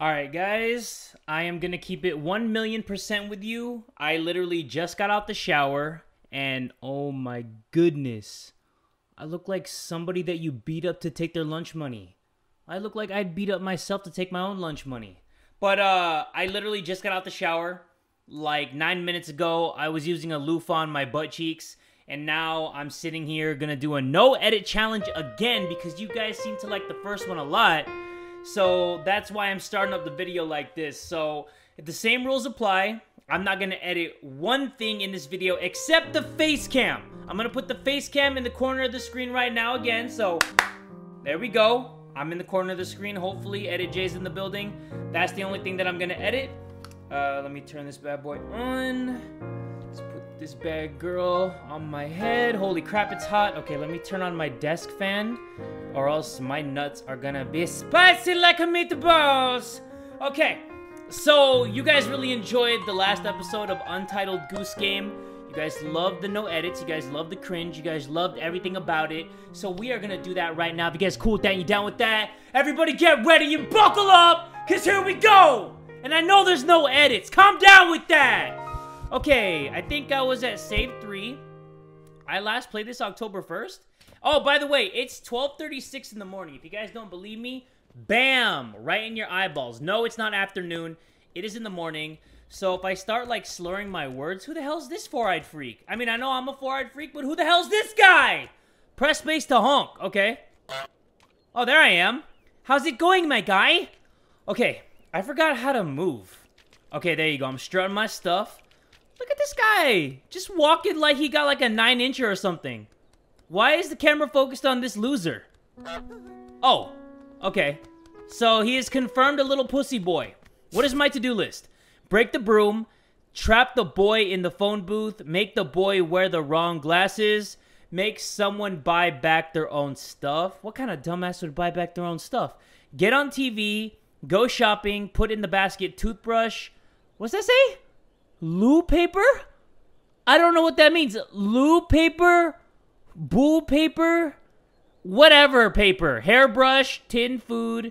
Alright, guys, I am gonna keep it 1 million percent with you. I literally just got out the shower, and oh my goodness, I look like somebody that you beat up to take their lunch money. I look like I'd beat up myself to take my own lunch money. But, uh, I literally just got out the shower. Like nine minutes ago, I was using a loofah on my butt cheeks, and now I'm sitting here gonna do a no edit challenge again because you guys seem to like the first one a lot. So that's why I'm starting up the video like this. So the same rules apply, I'm not gonna edit one thing in this video except the face cam. I'm gonna put the face cam in the corner of the screen right now again. So there we go. I'm in the corner of the screen. Hopefully Edit Jay's in the building. That's the only thing that I'm gonna edit. Uh, let me turn this bad boy on. Let's put this bad girl on my head. Holy crap, it's hot. Okay, let me turn on my desk fan or else my nuts are gonna be spicy like a meatballs. Okay, so you guys really enjoyed the last episode of Untitled Goose Game. You guys loved the no edits. You guys loved the cringe. You guys loved everything about it. So we are gonna do that right now. If you guys cool with that, you down with that? Everybody get ready and buckle up, cause here we go. And I know there's no edits. Calm down with that. Okay, I think I was at save three. I last played this October 1st. Oh, by the way, it's 12:36 in the morning. If you guys don't believe me, bam, right in your eyeballs. No, it's not afternoon. It is in the morning. So if I start like slurring my words, who the hell's this four-eyed freak? I mean, I know I'm a four-eyed freak, but who the hell's this guy? Press space to honk. Okay. Oh, there I am. How's it going, my guy? Okay, I forgot how to move. Okay, there you go. I'm strutting my stuff. Look at this guy. Just walking like he got like a 9-incher or something. Why is the camera focused on this loser? Oh, okay. So he is confirmed a little pussy boy. What is my to-do list? Break the broom, trap the boy in the phone booth, make the boy wear the wrong glasses, make someone buy back their own stuff. What kind of dumbass would buy back their own stuff? Get on TV, go shopping, put in the basket toothbrush. What's that say? Loo paper? I don't know what that means. Loo paper? Bull paper? Whatever paper. Hairbrush, tin food,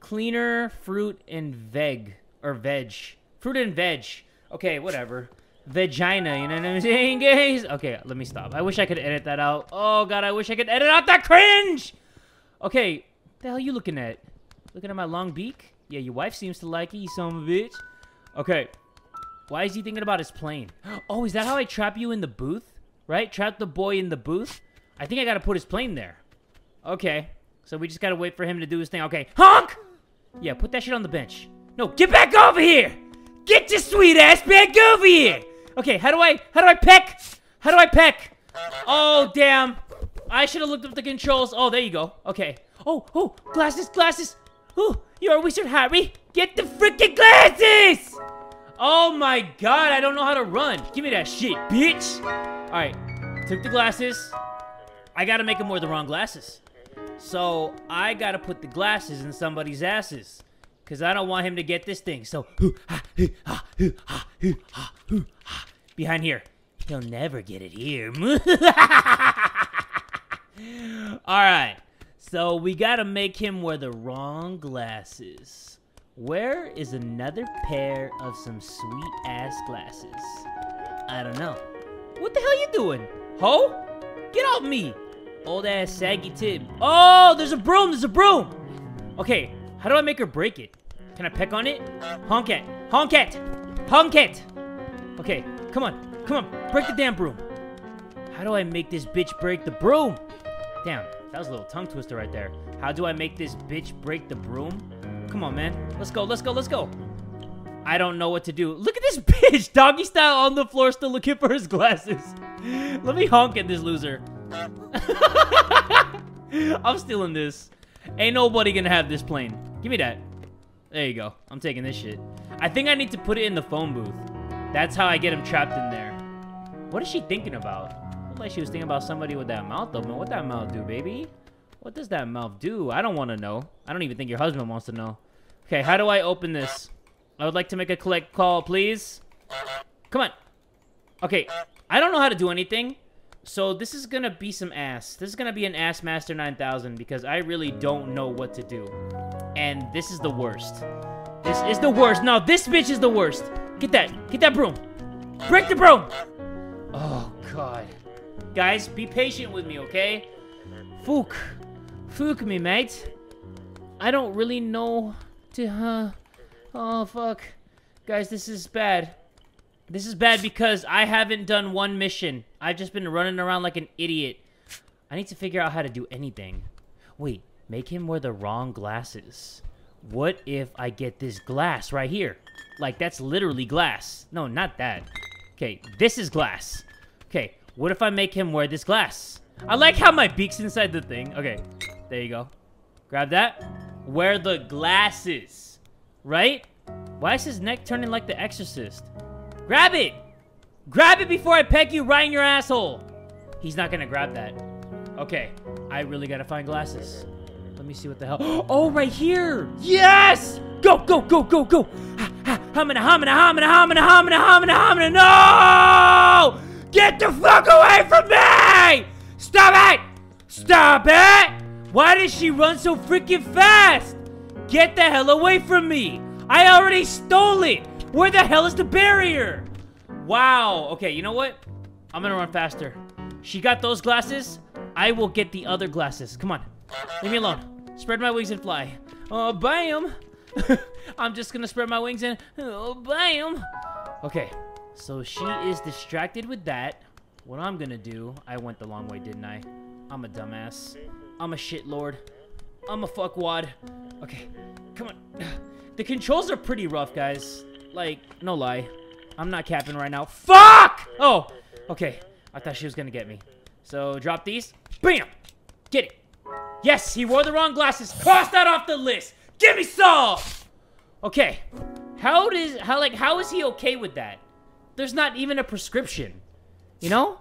cleaner, fruit, and veg. Or veg. Fruit and veg. Okay, whatever. Vagina, you know what I'm saying, guys? Okay, let me stop. I wish I could edit that out. Oh, God, I wish I could edit out that cringe! Okay, the hell are you looking at? Looking at my long beak? Yeah, your wife seems to like it, you son of a bitch. Okay. Why is he thinking about his plane? Oh, is that how I trap you in the booth? Right? Trap the boy in the booth? I think I gotta put his plane there. Okay. So we just gotta wait for him to do his thing. Okay. Honk! Yeah, put that shit on the bench. No, get back over here! Get your sweet ass back over here! Okay, how do I, how do I peck? How do I peck? Oh, damn. I should have looked up the controls. Oh, there you go. Okay. Oh, oh, glasses, glasses. Oh, you're a wizard, Harry. Get the freaking glasses! Oh my god, I don't know how to run. Give me that shit, bitch. All right, took the glasses. I gotta make him wear the wrong glasses. So I gotta put the glasses in somebody's asses. Cause I don't want him to get this thing. So behind here. He'll never get it here. Alright. So we gotta make him wear the wrong glasses. Where is another pair of some sweet ass glasses? I don't know. What the hell you doing? Ho? Get off me! Old ass saggy tip. Oh, there's a broom, there's a broom! Okay, how do I make her break it? Can I peck on it? Honk it! Honk it! Honk it! Okay, come on, come on, break the damn broom. How do I make this bitch break the broom? Damn, that was a little tongue twister right there. How do I make this bitch break the broom? Come on, man. Let's go, let's go, let's go. I don't know what to do. Look at this bitch! Doggy style on the floor still looking for his glasses. Let me honk at this loser. I'm stealing this. Ain't nobody gonna have this plane. Give me that. There you go. I'm taking this shit. I think I need to put it in the phone booth. That's how I get him trapped in there. What is she thinking about? Looked like she was thinking about somebody with that mouth open. What that mouth do, baby? What does that mouth do? I don't want to know. I don't even think your husband wants to know. Okay, how do I open this? I would like to make a collect call, please. Come on. Okay, I don't know how to do anything, So this is gonna be some ass. This is gonna be an Ass Master 9000 because I really don't know what to do. And this is the worst. This is the worst. No, this bitch is the worst. Get that. Get that broom. Break the broom. Oh, God. Guys, be patient with me, okay? Fook. Fook me, mate. I don't really know to, uh... Oh, fuck. Guys, this is bad. This is bad because I haven't done one mission. I've just been running around like an idiot. I need to figure out how to do anything. Wait, make him wear the wrong glasses. What if I get this glass right here? Like, that's literally glass. No, not that. Okay, this is glass. Okay, what if I make him wear this glass? I like how my beak's inside the thing. Okay, there you go. Grab that. Wear the glasses. Right? Why is his neck turning like the exorcist? Grab it! Grab it before I peg you right in your asshole! He's not gonna grab that. Okay, I really gotta find glasses. Let me see what the hell. Oh, right here! Yes! Go, go, go, go, go! Humana, humana, humana, humana, humana, humana, humana, no! Get the fuck away from me! Stop it! Stop it! Why did she run so freaking fast? Get the hell away from me! I already stole it! Where the hell is the barrier? Wow. Okay, you know what? I'm gonna run faster. She got those glasses. I will get the other glasses. Come on. Leave me alone. Spread my wings and fly. Oh, bam. I'm just gonna spread my wings and oh, bam. Okay. So she is distracted with that. What I'm gonna do, I went the long way, didn't I? I'm a dumbass. I'm a shitlord. I'm a fuckwad. Okay, come on. The controls are pretty rough, guys. Like, no lie. I'm not capping right now. Fuck! Oh, okay. I thought she was gonna get me. So, drop these. Bam! Get it. Yes, he wore the wrong glasses. Cross that off the list. Give me some! Okay. How does, how, like, how is he okay with that? There's not even a prescription. You know?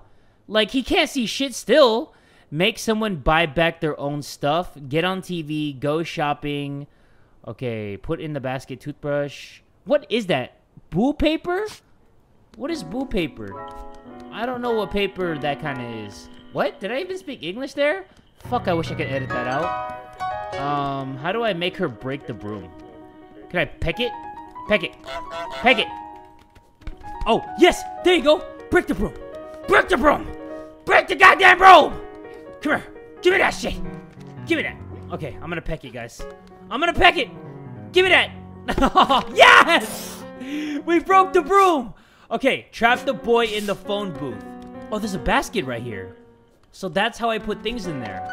Like, he can't see shit still. Make someone buy back their own stuff. Get on TV. Go shopping. Okay, put in the basket toothbrush. What is that? Boo paper? What is boo paper? I don't know what paper that kind of is. What? Did I even speak English there? Fuck, I wish I could edit that out. Um, how do I make her break the broom? Can I peck it? Peck it. Peck it. Oh, yes! There you go! Break the broom! Break the broom! Break the goddamn broom! Come here! Give me that shit! Give me that! Okay, I'm gonna peck it, guys. I'm gonna peck it! Give me that! yes! We broke the broom! Okay, trap the boy in the phone booth. Oh, there's a basket right here. So that's how I put things in there.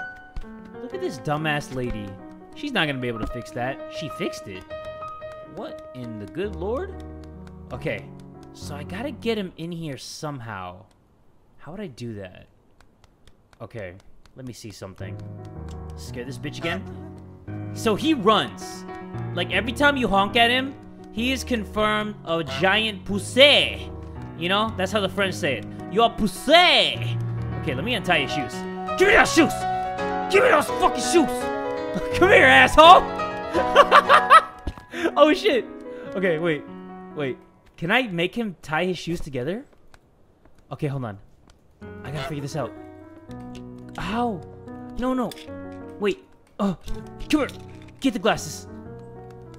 Look at this dumbass lady. She's not gonna be able to fix that. She fixed it. What in the good lord? Okay, so I gotta get him in here somehow. How would I do that? Okay, let me see something. Scare this bitch again? Um, so he runs. Like every time you honk at him, he is confirmed a giant pussy. You know, that's how the French say it. You're pussy. Okay, let me untie your shoes. Give me those shoes. Give me those fucking shoes. Come here, asshole. oh shit. Okay, wait, wait. Can I make him tie his shoes together? Okay, hold on. I gotta figure this out. How? No, no. Wait. Oh, come here. Get the glasses.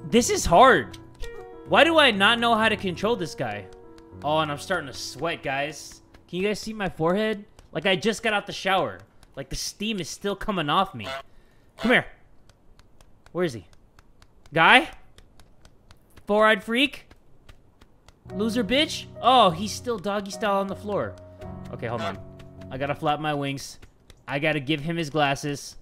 This is hard. Why do I not know how to control this guy? Oh, and I'm starting to sweat, guys. Can you guys see my forehead? Like I just got out the shower. Like the steam is still coming off me. Come here. Where is he? Guy? Four-eyed freak? Loser bitch? Oh, he's still doggy style on the floor. Okay, hold on. I gotta flap my wings. I gotta give him his glasses.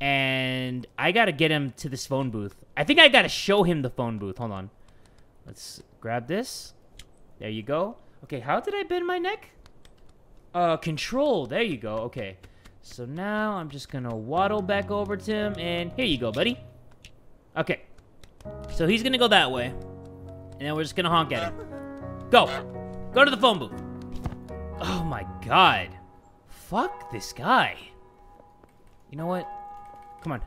And I gotta get him to this phone booth. I think I gotta show him the phone booth. Hold on. Let's grab this. There you go. Okay, how did I bend my neck? Uh, control. There you go. Okay. So now I'm just gonna waddle back over to him, and here you go, buddy. Okay. So he's gonna go that way. And then we're just gonna honk at him. Go! Go to the phone booth. Oh my god. Fuck this guy. You know what? Come on.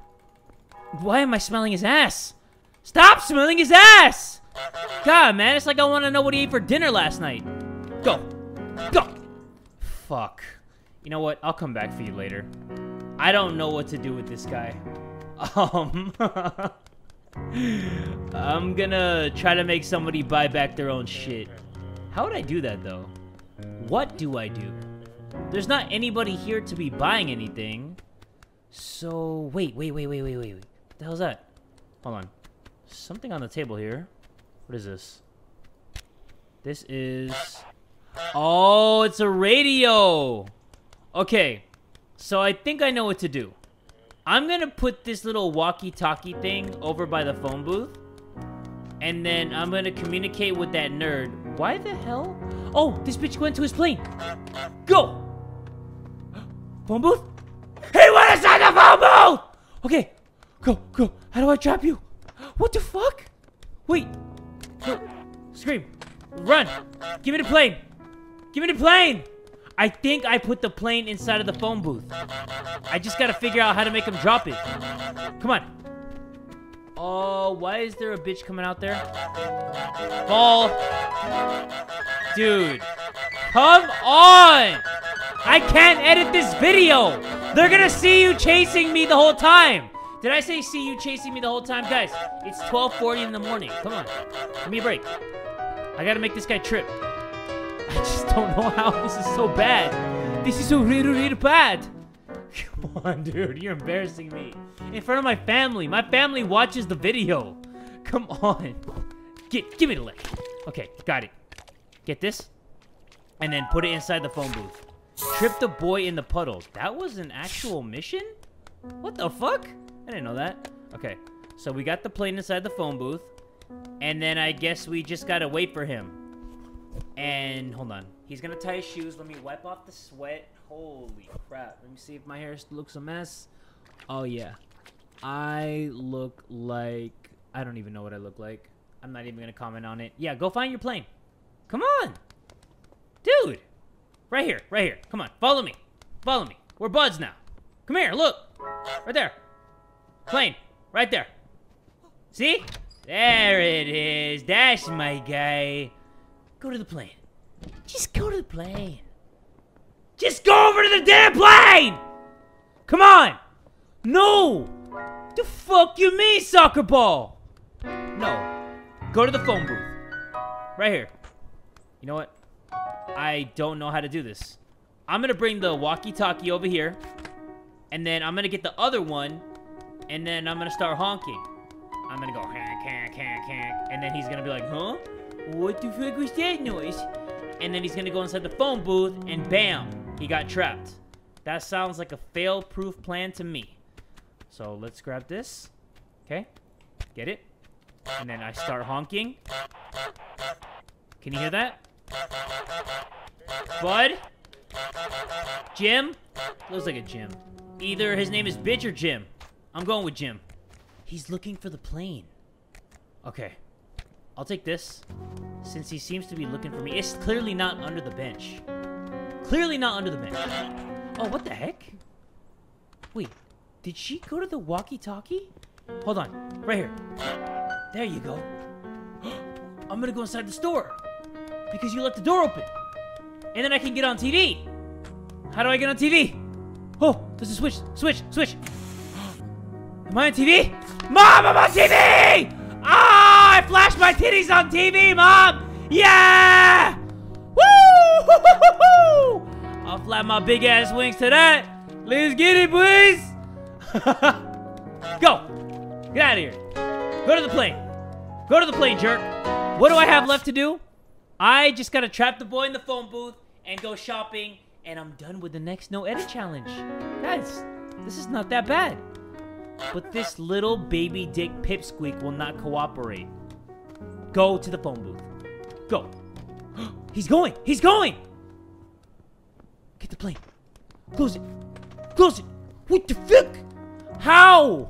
Why am I smelling his ass? Stop smelling his ass! God, man, it's like I want to know what he ate for dinner last night. Go. Go. Fuck. You know what? I'll come back for you later. I don't know what to do with this guy. Um, I'm gonna try to make somebody buy back their own shit. How would I do that though? What do I do? There's not anybody here to be buying anything. So, wait, wait, wait, wait, wait, wait, wait. What the hell's that? Hold on. Something on the table here. What is this? This is... Oh, it's a radio! Okay, so I think I know what to do. I'm gonna put this little walkie-talkie thing over by the phone booth. And then I'm gonna communicate with that nerd. Why the hell? Oh, this bitch went to his plane. Go! Phone booth? He went inside the phone booth! Okay, go, go. How do I trap you? What the fuck? Wait. No. Scream. Run. Give me the plane. Give me the plane. I think I put the plane inside of the phone booth. I just gotta figure out how to make him drop it. Come on. Oh, why is there a bitch coming out there? Ball. Dude. Come on! I can't edit this video! They're gonna see you chasing me the whole time! Did I say see you chasing me the whole time? Guys, it's 12.40 in the morning. Come on. Give me a break. I gotta make this guy trip. I just don't know how this is so bad. This is so really, really bad. Come on, dude. You're embarrassing me. In front of my family. My family watches the video. Come on. Get, give me the leg. Okay, got it. Get this. And then put it inside the phone booth. Trip the boy in the puddle. That was an actual mission? What the fuck? I didn't know that. Okay, so we got the plane inside the phone booth. And then I guess we just gotta wait for him. And hold on. He's gonna tie his shoes. Let me wipe off the sweat. Holy crap. Let me see if my hair looks a mess. Oh, yeah. I look like... I don't even know what I look like. I'm not even gonna comment on it. Yeah, go find your plane. Come on. Dude. Right here. Right here. Come on. Follow me. Follow me. We're buds now. Come here. Look. Right there. Plane. Right there. See? There it is. That's my guy. Go to the plane. Just go to the plane. Just go over to the damn plane! Come on! No! The fuck you mean, soccer ball? No. Go to the phone booth. Right here. You know what? I don't know how to do this. I'm gonna bring the walkie-talkie over here. And then I'm gonna get the other one. And then I'm gonna start honking. I'm gonna go hank, hank, hank, hank. And then he's gonna be like, huh? What the fuck was that noise? And then he's gonna go inside the phone booth and bam, he got trapped. That sounds like a fail-proof plan to me. So let's grab this. Okay, get it? And then I start honking. Can you hear that? Bud? Jim? Looks like a Jim. Either his name is Bitch or Jim. I'm going with Jim. He's looking for the plane. Okay. I'll take this. Since he seems to be looking for me. It's clearly not under the bench. Clearly not under the bench. Oh, what the heck? Wait. Did she go to the walkie-talkie? Hold on. Right here. There you go. I'm gonna go inside the store. Because you left the door open. And then I can get on TV. How do I get on TV? Oh, there's a switch. Switch. Switch. Am I on TV? Mom, I'm on TV! Ah, I flashed my titties on TV, Mom! Yeah! Woo! I'll flap my big ass wings to that. Let's get it, boys! Go! Get out of here. Go to the plane. Go to the plane, jerk. What do I have left to do? I just gotta trap the boy in the phone booth and go shopping, and I'm done with the next no edit challenge. Guys, this is not that bad. But this little baby dick pipsqueak will not cooperate. Go to the phone booth. Go. He's going! He's going! Get the plane. Close it. Close it. What the fuck? How?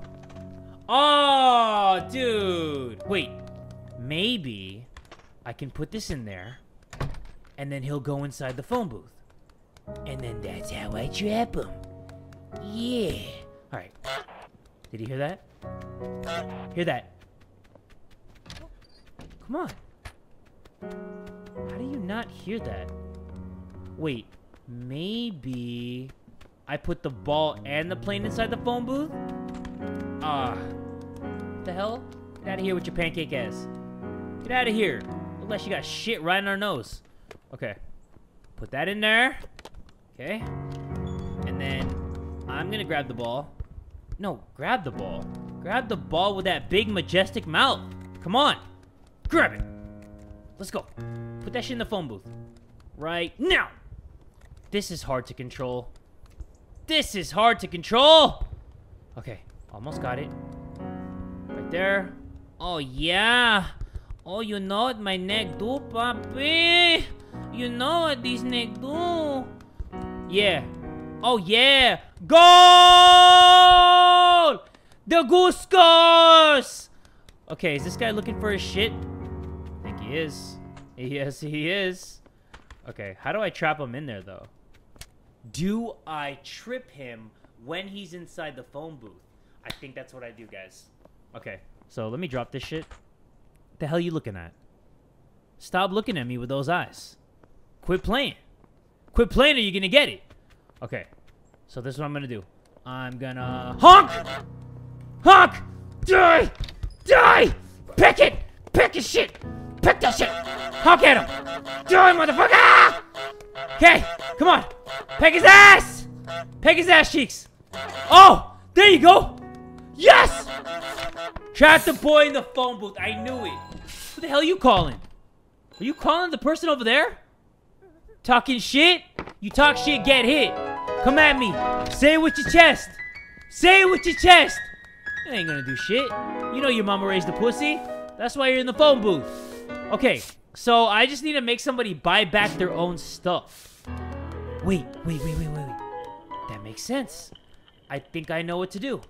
Oh, dude. Wait. Maybe I can put this in there, and then he'll go inside the phone booth. And then that's how I trap him. Yeah. All right. Did you hear that? Hear that? Come on. How do you not hear that? Wait, maybe I put the ball and the plane inside the phone booth? Ah. the hell? Get out of here with your pancake ass. Get out of here. Look like she got shit right in our nose. Okay. Put that in there. Okay. And then I'm gonna grab the ball. No, grab the ball. Grab the ball with that big majestic mouth. Come on. Grab it. Let's go. Put that shit in the phone booth. Right now. This is hard to control. This is hard to control. Okay, almost got it. Right there. Oh, yeah. Oh, you know what my neck do, papi? You know what this neck do? Yeah. Oh, yeah. Goal! The goose scores! Okay, is this guy looking for his shit? I think he is. Yes, he is. Okay, how do I trap him in there, though? Do I trip him when he's inside the phone booth? I think that's what I do, guys. Okay, so let me drop this shit. The hell you looking at? Stop looking at me with those eyes. Quit playing. Quit playing or you're gonna get it. Okay, so this is what I'm gonna do. I'm gonna honk! Honk! Die! Die! Pick it! Pick his shit! Pick that shit! Honk at him! Die, motherfucker! Okay, come on. Peg his ass! Peg his ass cheeks. Oh, there you go. Yes! Trap the boy in the phone booth. I knew it. Who the hell are you calling? Are you calling the person over there? Talking shit? You talk shit, get hit. Come at me. Say it with your chest. Say it with your chest. You ain't gonna do shit. You know your mama raised a pussy. That's why you're in the phone booth. Okay, so I just need to make somebody buy back their own stuff. Wait, wait, wait, wait, wait, wait. That makes sense. I think I know what to do.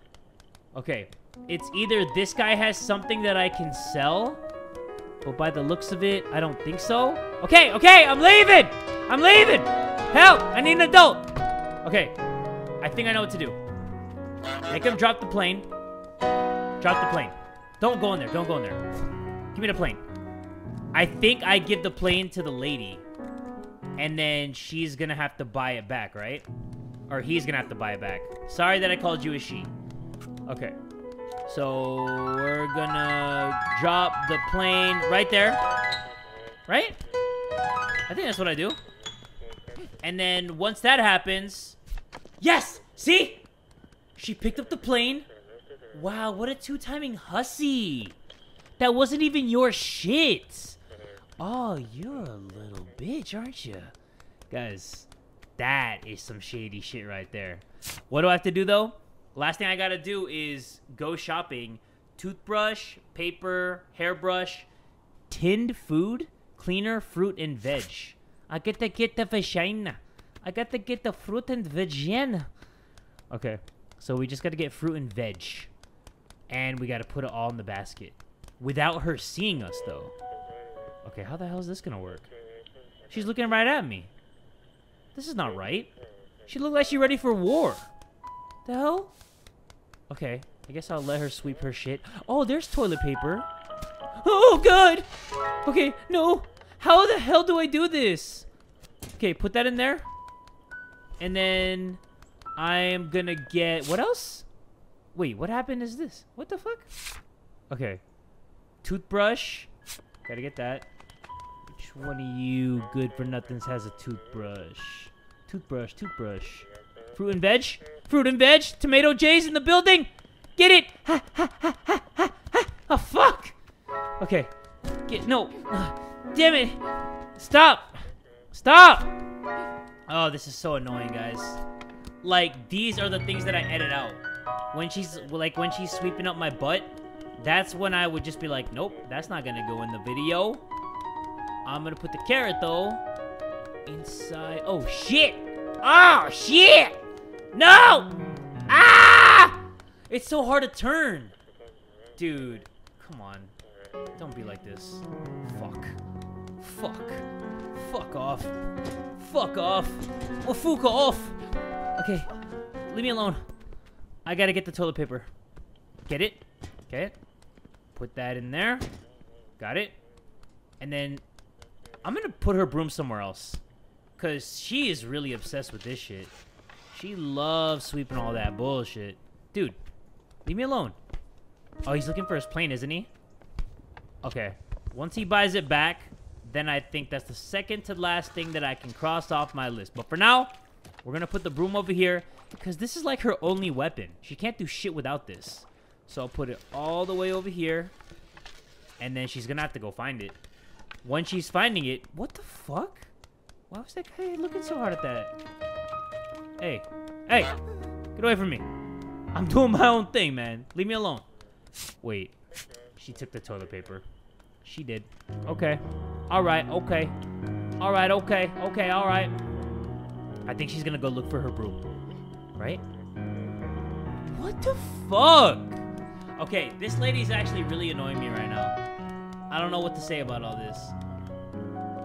Okay, it's either this guy has something that I can sell, but by the looks of it, I don't think so. Okay, okay, I'm leaving! I'm leaving! Help! I need an adult! Okay, I think I know what to do. Make him drop the plane. Drop the plane. Don't go in there, don't go in there. Give me the plane. I think I give the plane to the lady. And then she's gonna have to buy it back, right? Or he's gonna have to buy it back. Sorry that I called you a she. Okay. So we're gonna drop the plane right there. Right? I think that's what I do. And then once that happens... Yes! See? She picked up the plane. Wow, what a two-timing hussy. That wasn't even your shit. Oh, you're a little bitch, aren't you? Guys, that is some shady shit right there. What do I have to do, though? Last thing I gotta do is go shopping. Toothbrush, paper, hairbrush, tinned food, cleaner, fruit, and veg. I get to get the vagina. I got to get the fruit and vagina. Okay, so we just gotta get fruit and veg. And we gotta put it all in the basket. Without her seeing us, though. Okay, how the hell is this gonna work? She's looking right at me. This is not right. She looked like she's ready for war. The hell? Okay, I guess I'll let her sweep her shit. Oh, there's toilet paper. Oh, God! Okay, no. How the hell do I do this? Okay, put that in there. And then I'm gonna get... What else? Wait, what happened is this? What the fuck? Okay. Toothbrush. Gotta get that. Which one of you good for nothings has a toothbrush? Toothbrush, toothbrush. Fruit and veg? Fruit and veg? Tomato Jay's in the building? Get it! Ha, ha, ha, ha, ha, ha. Oh, fuck! Okay. Get, no. Damn it! Stop! Stop! Oh, this is so annoying, guys. Like, these are the things that I edit out. When she's, like, when she's sweeping up my butt, that's when I would just be like, nope, that's not gonna go in the video. I'm gonna put the carrot though inside. Oh shit! Oh shit! No! Ah! It's so hard to turn, dude. Come on, don't be like this. Fuck. Fuck. Fuck off. Fuck off. Oh, fuck off. Okay, leave me alone. I gotta get the toilet paper. Get it? Okay. Put that in there. Got it. And then I'm gonna put her broom somewhere else. Because she is really obsessed with this shit. She loves sweeping all that bullshit. Dude, leave me alone. Oh, he's looking for his plane, isn't he? Okay. Once he buys it back, then I think that's the second to last thing that I can cross off my list. But for now, we're going to put the broom over here because this is like her only weapon. She can't do shit without this. So I'll put it all the way over here. And then she's going to have to go find it. When she's finding it, what the fuck? Why was that guy looking so hard at that? Hey, hey, get away from me. I'm doing my own thing, man. Leave me alone. Wait, she took the toilet paper. She did. Okay. All right, okay. All right, okay, okay, all right. I think she's gonna go look for her broom. Right? What the fuck? Okay, this lady's actually really annoying me right now. I don't know what to say about all this.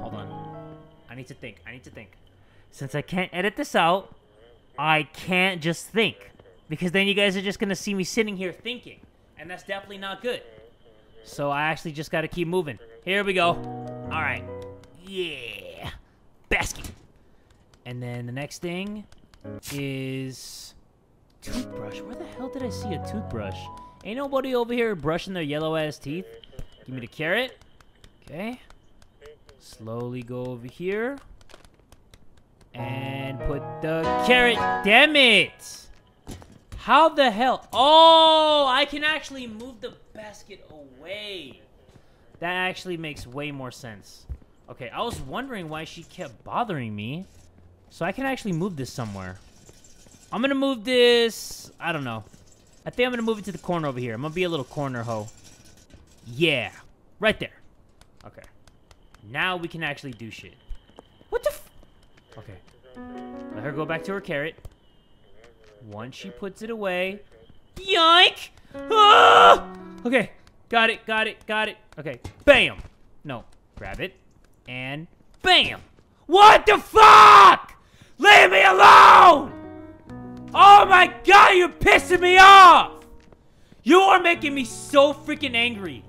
Hold on. I need to think. I need to think. Since I can't edit this out, I can't just think. Because then you guys are just gonna see me sitting here thinking. And that's definitely not good. So I actually just gotta keep moving. Here we go. Alright. Yeah. Basket. And then the next thing is toothbrush. Where the hell did I see a toothbrush? Ain't nobody over here brushing their yellow ass teeth. Give me the carrot. Okay. Slowly go over here. And put the carrot. Damn it! How the hell? Oh, I can actually move the basket away. That actually makes way more sense. Okay, I was wondering why she kept bothering me. So I can actually move this somewhere. I'm to move this... I don't know. I think I'm to move it to the corner over here. I'm to be a little corner hoe. Yeah. Right there. Okay. Now we can actually do shit. What the. Okay. Let her go back to her carrot. Once she puts it away... Yoink! Ah! Okay. Got it, got it, got it. Okay. Bam! No. Grab it. And... Bam! What the fuck? Leave me alone! Oh my god, you're pissing me off! You are making me so freaking angry.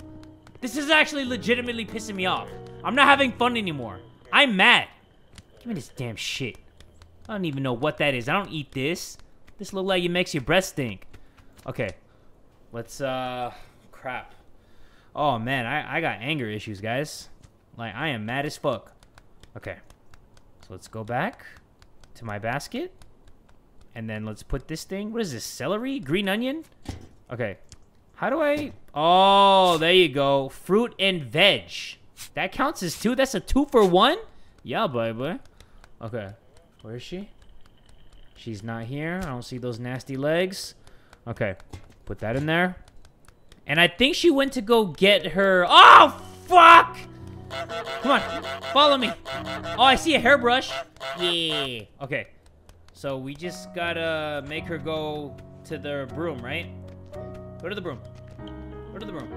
This is actually legitimately pissing me off. I'm not having fun anymore. I'm mad. Give me this damn shit. I don't even know what that is. I don't eat this. This look like it makes your breath stink. Okay. Let's, uh, crap. Oh, man, I, I got anger issues, guys. Like, I am mad as fuck. Okay. So let's go back to my basket. And then let's put this thing. What is this? Celery? Green onion? Okay. How do I... Oh, there you go. Fruit and veg. That counts as two? That's a two for one? Yeah, baby. Okay. Where is she? She's not here. I don't see those nasty legs. Okay. Put that in there. And I think she went to go get her... Oh, fuck! Come on. Follow me. Oh, I see a hairbrush. Yeah. Okay. So we just gotta make her go to the broom, right? Go to the broom. Go to the broom.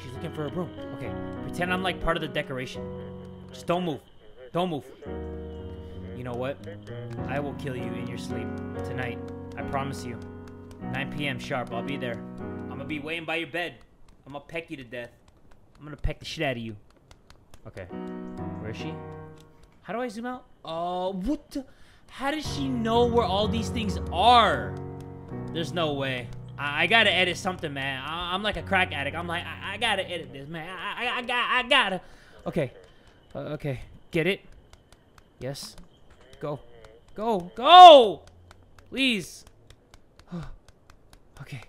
She's looking for a broom. Okay. Pretend I'm like part of the decoration. Just don't move. Don't move. You know what? I will kill you in your sleep tonight. I promise you. 9 p.m. sharp. I'll be there. I'm gonna be waiting by your bed. I'm gonna peck you to death. I'm gonna peck the shit out of you. Okay. Where is she? How do I zoom out? Oh, what the? How does she know where all these things are? There's no way. I, I gotta edit something, man. I, am like a crack addict. I'm like, I, I gotta edit this, man. I, I, I, got, I gotta. Okay. Uh, okay. Get it? Yes. Go. Go. Go! Please. okay.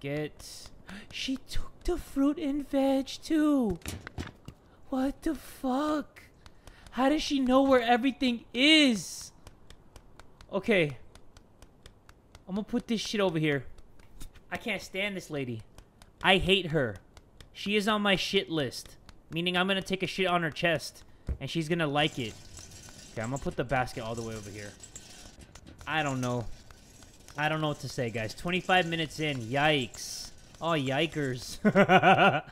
Get... She took the fruit and veg, too. What the fuck? How does she know where everything is? Okay. I'm gonna put this shit over here. I can't stand this lady. I hate her. She is on my shit list. Meaning I'm gonna take a shit on her chest. And she's gonna like it. Okay, I'm gonna put the basket all the way over here. I don't know. I don't know what to say, guys. 25 minutes in. Yikes. Oh, yikers.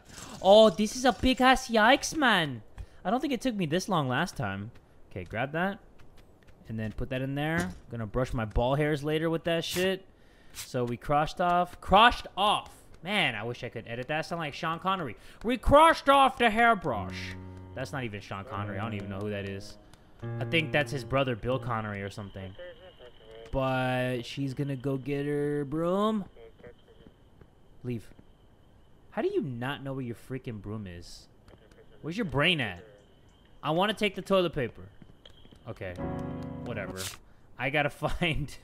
oh, this is a big-ass yikes, man. I don't think it took me this long last time. Okay, grab that. And then put that in there. Gonna brush my ball hairs later with that shit. So we crossed off. Crushed off. Man, I wish I could edit that. Sound like Sean Connery. We crushed off the hairbrush. That's not even Sean Connery. I don't even know who that is. I think that's his brother, Bill Connery, or something. But she's gonna go get her broom. Leave. How do you not know where your freaking broom is? Where's your brain at? I want to take the toilet paper. Okay. Whatever. I gotta find...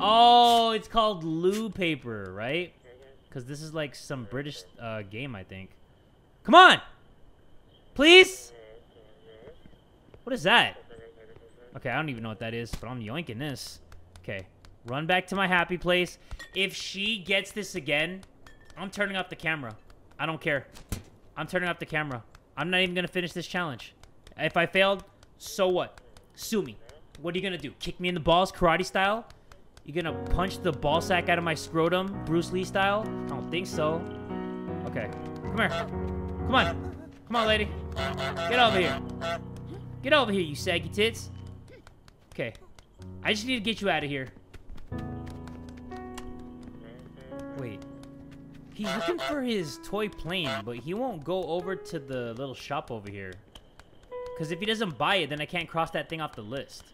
oh, it's called loo paper, right? Because this is like some British uh, game, I think. Come on! Please? What is that? Okay, I don't even know what that is, but I'm yoinking this. Okay. Run back to my happy place. If she gets this again, I'm turning off the camera. I don't care. I'm turning off the camera. I'm not even going to finish this challenge. If I failed, so what? Sue me. What are you going to do? Kick me in the balls karate style? You're going to punch the ball sack out of my scrotum Bruce Lee style? I don't think so. Okay. Come here. Come on. Come on, lady. Get over here. Get over here, you saggy tits. Okay. I just need to get you out of here. Wait. He's looking for his toy plane, but he won't go over to the little shop over here. Because if he doesn't buy it, then I can't cross that thing off the list.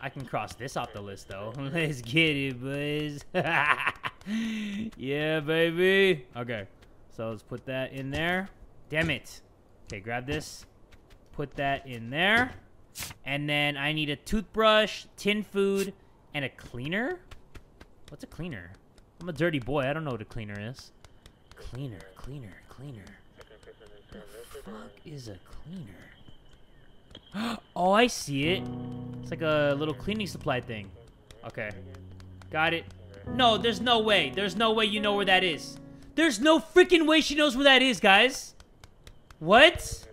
I can cross this off the list, though. Let's get it, boys. yeah, baby. Okay. So let's put that in there. Damn it. Okay, grab this. Put that in there. And then I need a toothbrush, tin food, and a cleaner? What's a cleaner? I'm a dirty boy. I don't know what a cleaner is. Cleaner, cleaner, cleaner. The fuck is a cleaner? oh, I see it. It's like a little cleaning supply thing. Okay. Got it. No, there's no way. There's no way you know where that is. There's no freaking way she knows where that is, guys. What?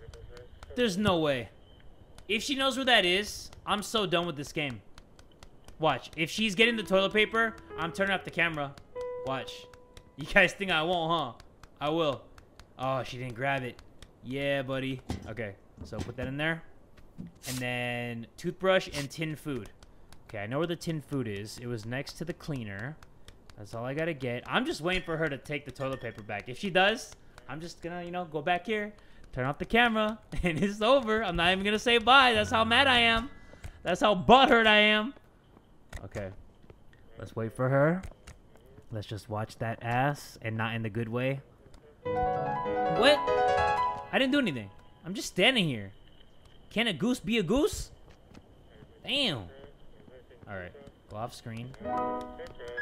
There's no way. If she knows where that is, I'm so done with this game. Watch. If she's getting the toilet paper, I'm turning off the camera. Watch. You guys think I won't, huh? I will. Oh, she didn't grab it. Yeah, buddy. Okay, so put that in there. And then toothbrush and tin food. Okay, I know where the tin food is. It was next to the cleaner. That's all I gotta get. I'm just waiting for her to take the toilet paper back. If she does, I'm just gonna, you know, go back here, turn off the camera, and it's over. I'm not even gonna say bye. That's how mad I am. That's how butthurt I am. Okay. Let's wait for her. Let's just watch that ass, and not in the good way. What? I didn't do anything. I'm just standing here. Can a goose be a goose? Damn. Alright. Go off screen.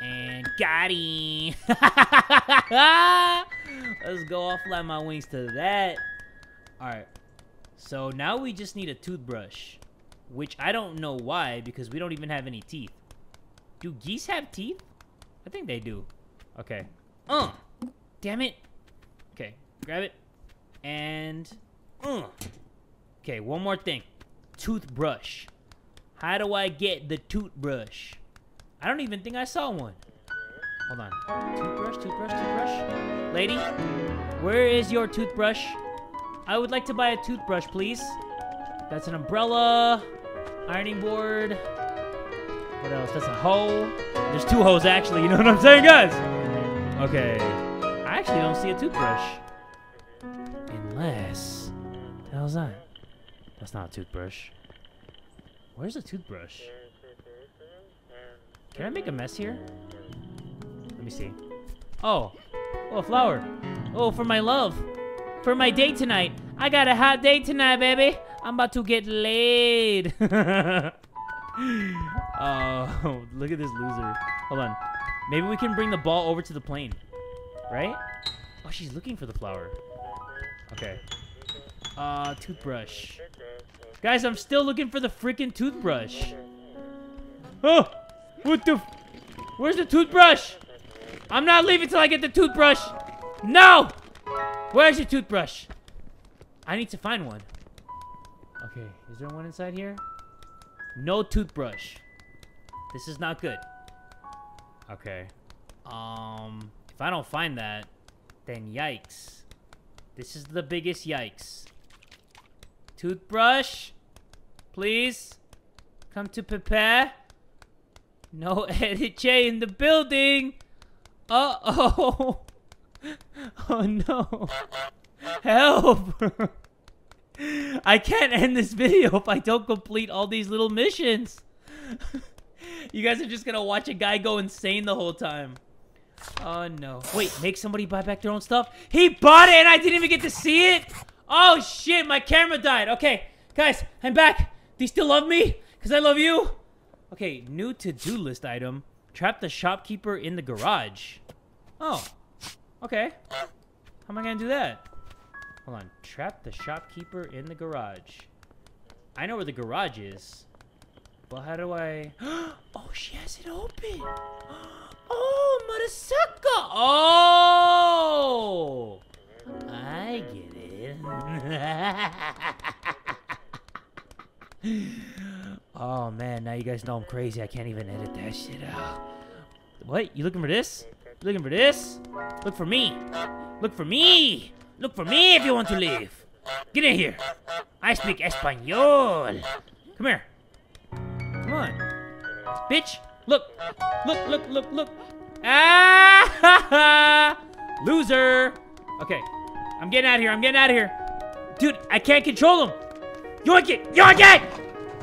And got him. Let's go off like my wings to that. Alright. So now we just need a toothbrush. Which I don't know why, because we don't even have any teeth. Do geese have teeth? I think they do. Okay. Uh. Damn it. Okay. Grab it. And. Uh. Okay, one more thing. Toothbrush. How do I get the toothbrush? I don't even think I saw one. Hold on. Toothbrush, toothbrush, toothbrush. Lady, where is your toothbrush? I would like to buy a toothbrush, please. That's an umbrella, ironing board. What else? That's a hoe. There's two hoes, actually. You know what I'm saying, guys? Okay. I actually don't see a toothbrush. Unless... What the that? That's not a toothbrush. Where's the toothbrush? Can I make a mess here? Let me see. Oh. Oh, a flower. Oh, for my love. For my date tonight. I got a hot date tonight, baby. I'm about to get laid. oh, look at this loser. Hold on. Maybe we can bring the ball over to the plane. Right? Oh, she's looking for the flower. Okay. Uh, toothbrush. Guys, I'm still looking for the freaking toothbrush. Oh! What the... Where's the toothbrush? I'm not leaving till I get the toothbrush. No! Where's your toothbrush? I need to find one. Okay, is there one inside here? No toothbrush. This is not good. Okay. Um, if I don't find that, then yikes. This is the biggest yikes. Toothbrush? Please? Come to prepare? No edit Jay in the building! Uh-oh! Oh no! Help! I can't end this video if I don't complete all these little missions. you guys are just gonna watch a guy go insane the whole time. Oh no. Wait, make somebody buy back their own stuff? He bought it and I didn't even get to see it? Oh shit, my camera died. Okay, guys, I'm back. Do you still love me? Because I love you. Okay, new to-do list item. Trap the shopkeeper in the garage. Oh, okay. How am I gonna do that? Hold on. Trap the shopkeeper in the garage. I know where the garage is. But how do I... oh, she has it open. Oh, Murasaka. Oh! I get it. oh, man. Now you guys know I'm crazy. I can't even edit that shit out. What? You looking for this? Looking for this? Look for me. Look for me. Look for me if you want to leave. Get in here. I speak Espanol. Come here. Come on. Bitch. Look. Look, look, look, look. Ah! Loser. Okay. I'm getting out of here. I'm getting out of here. Dude, I can't control him. Yoink it. Yoink it.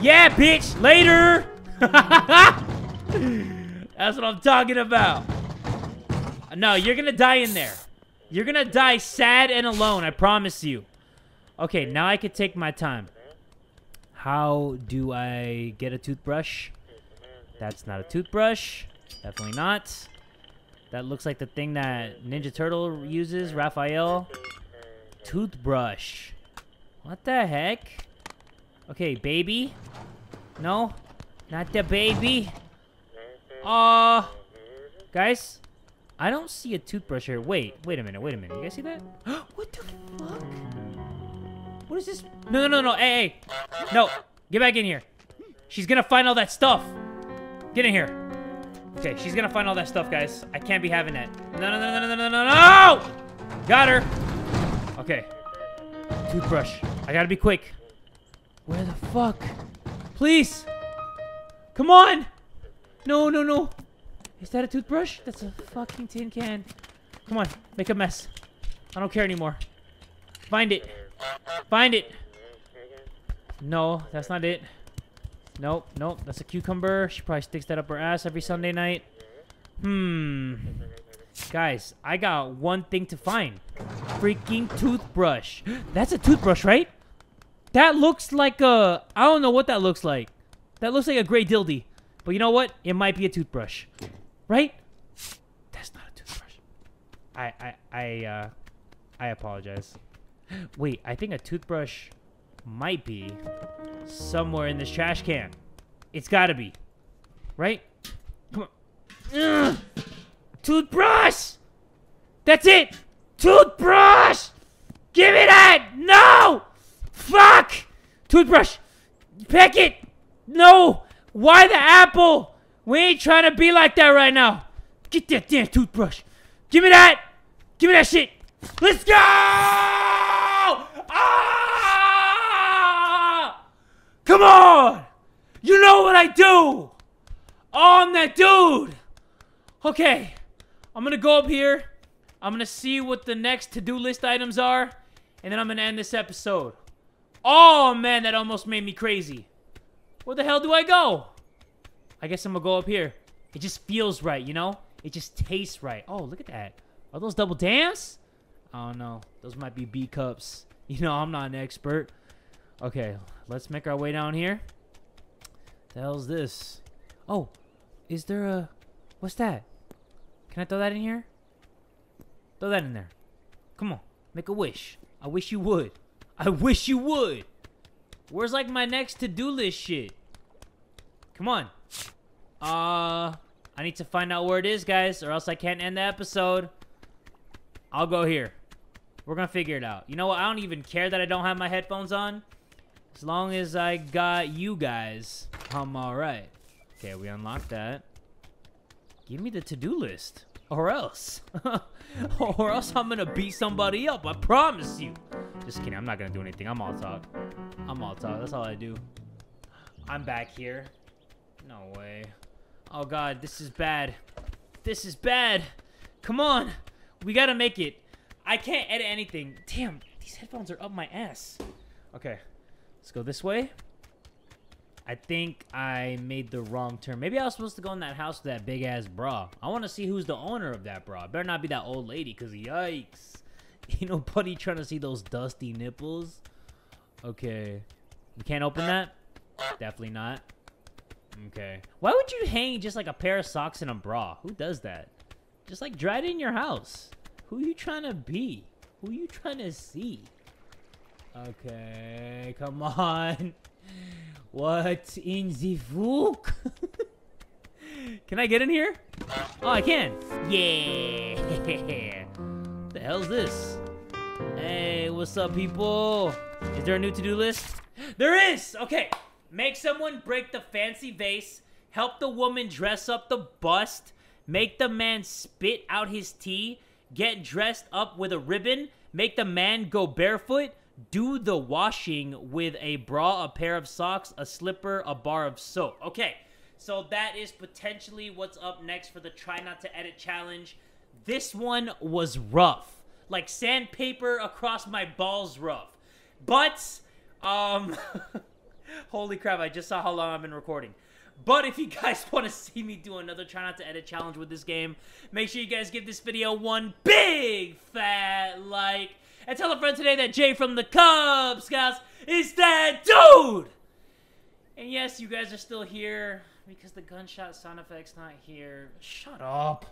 Yeah, bitch. Later. That's what I'm talking about. No, you're to die in there. You're gonna die sad and alone, I promise you. Okay, now I can take my time. How do I get a toothbrush? That's not a toothbrush. Definitely not. That looks like the thing that Ninja Turtle uses, Raphael. Toothbrush. What the heck? Okay, baby. No, not the baby. Uh, guys, I don't see a toothbrush here. Wait, wait a minute, wait a minute. You guys see that? what the fuck? What is this? No, no, no, no. Hey, hey. No, get back in here. She's gonna find all that stuff. Get in here. Okay, she's gonna find all that stuff, guys. I can't be having that. No, no, no, no, no, no, no, no! Got her. Okay. Toothbrush. I gotta be quick. Where the fuck? Please. Come on. No, no, no. Is that a toothbrush? That's a fucking tin can. Come on, make a mess. I don't care anymore. Find it. Find it. No, that's not it. Nope, nope, that's a cucumber. She probably sticks that up her ass every Sunday night. Hmm. Guys, I got one thing to find. Freaking toothbrush. That's a toothbrush, right? That looks like a... I don't know what that looks like. That looks like a gray dildy. But you know what? It might be a toothbrush. Right? That's not a toothbrush. I I I uh I apologize. Wait, I think a toothbrush might be somewhere in this trash can. It's gotta be. Right? Come on. Ugh. Toothbrush! That's it! Toothbrush! Give me that! No! Fuck! Toothbrush! Pick it! No! Why the apple? We ain't trying to be like that right now. Get that damn toothbrush. Give me that. Give me that shit. Let's go! Ah! Come on! You know what I do! Oh, I'm that dude! Okay, I'm gonna go up here. I'm gonna see what the next to-do list items are, and then I'm gonna end this episode. Oh man, that almost made me crazy. Where the hell do I go? I guess I'm gonna go up here. It just feels right, you know? It just tastes right. Oh, look at that. Are those double dams? Oh no, those might be B cups. You know, I'm not an expert. Okay, let's make our way down here. The hell's this? Oh, is there a... What's that? Can I throw that in here? Throw that in there. Come on, make a wish. I wish you would. I wish you would. Where's like my next to-do list shit? Come on. Uh, I need to find out where it is, guys, or else I can't end the episode. I'll go here. We're gonna figure it out. You know what? I don't even care that I don't have my headphones on. As long as I got you guys, I'm alright. Okay, we unlocked that. Give me the to-do list. Or else. or else I'm gonna beat somebody up, I promise you. Just kidding, I'm not gonna do anything. I'm all talk. I'm all talk, that's all I do. I'm back here. No way. Oh god, this is bad. This is bad. Come on. We gotta make it. I can't edit anything. Damn, these headphones are up my ass. Okay, let's go this way. I think I made the wrong turn. Maybe I was supposed to go in that house with that big ass bra. I want to see who's the owner of that bra. Better not be that old lady, cause yikes. Ain't nobody trying to see those dusty nipples. Okay, we can't open that. Definitely not. Okay. Why would you hang just like a pair of socks and a bra? Who does that? Just like dry it in your house. Who you trying to be? Who you trying to see? Okay, come on. What in the fuck? can I get in here? Oh, I can. Yeah. the hell's this? Hey, what's up, people? Is there a new to-do list? There is! Okay. Make someone break the fancy vase. Help the woman dress up the bust. Make the man spit out his tea. Get dressed up with a ribbon. Make the man go barefoot do the washing with a bra, a pair of socks, a slipper, a bar of soap. Okay, so that is potentially what's up next for the Try Not to Edit challenge. This one was rough. Like sandpaper across my balls rough. But, um, holy crap, I just saw how long I've been recording. But if you guys want to see me do another Try Not to Edit challenge with this game, make sure you guys give this video one big fat like and tell a friend today that Jay from the Kubz Scouts is that dude! And yes, you guys are still here because the gunshot sound effect's not here. Shut up.